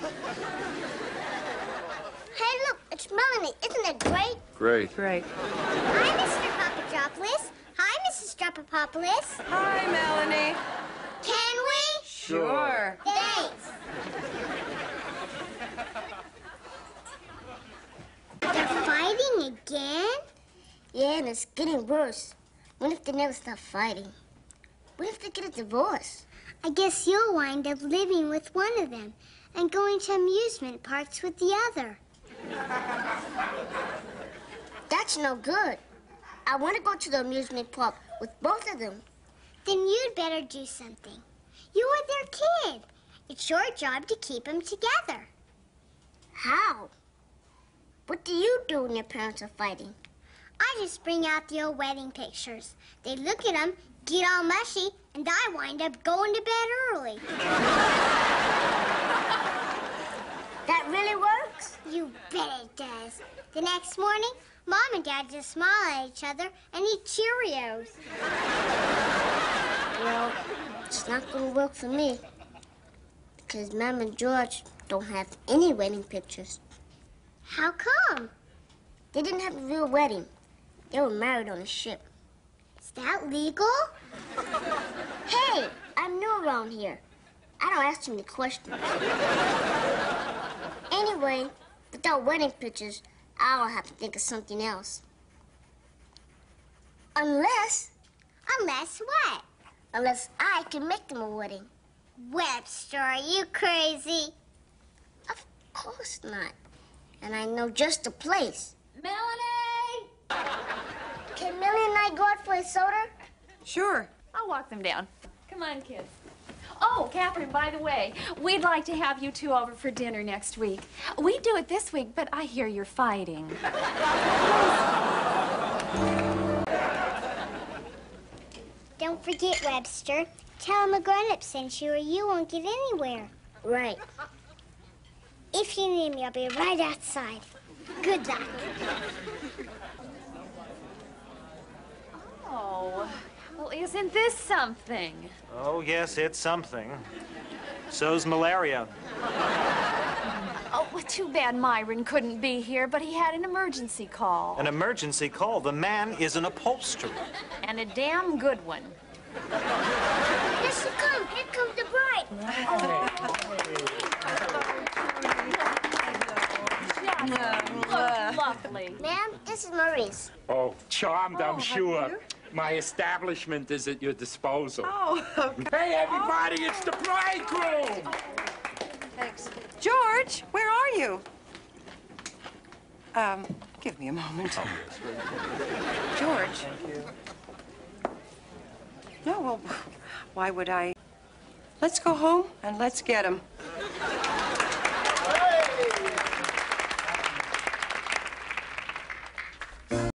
Hey, look, it's Melanie. Isn't it great? Great. Great. Hi, Mr. Papadopoulos. Hi, Mrs. Stropopopoulos. Hi, Melanie. Can we? Sure. Thanks. They're fighting again? Yeah, and it's getting worse. What if they never stop fighting? What if they get a divorce? I guess you'll wind up living with one of them and going to amusement parks with the other. That's no good. I want to go to the amusement park with both of them. Then you'd better do something. You are their kid. It's your job to keep them together. How? What do you do when your parents are fighting? I just bring out the old wedding pictures. They look at them, get all mushy, and I wind up going to bed early. That really works? You bet it does. The next morning, Mom and Dad just smile at each other and eat Cheerios. Well, it's not going to work for me. Because Mom and George don't have any wedding pictures. How come? They didn't have a real wedding. They were married on a ship. Is that legal? Hey, I'm new around here. I don't ask too many questions. Anyway, without wedding pictures, I'll have to think of something else. Unless, Unless what? unless I can make them a wedding. Webster, are you crazy? Of course not. And I know just the place. Melanie! Can Millie and I go out for a soda? Sure. I'll walk them down. Come on, kids. Oh, Catherine, by the way, we'd like to have you two over for dinner next week. We do it this week, but I hear you're fighting. Don't forget, Webster. Tell him a grown-up sent you or you won't get anywhere. Right. If you need me, I'll be right outside. Good luck. Oh, well, isn't this something? Oh, yes, it's something. So's malaria. Oh, well, too bad Myron couldn't be here, but he had an emergency call. An emergency call. The man is an upholsterer. And a damn good one. Here she comes. Here comes the bride. Look, lovely. Ma'am, this is Maurice. Oh, charmed, I'm oh, sure. My establishment is at your disposal. Oh, Hey, everybody, it's the bridegroom! thanks. George, where are you? Um, give me a moment. George. No, well, why would I? Let's go home and let's get him.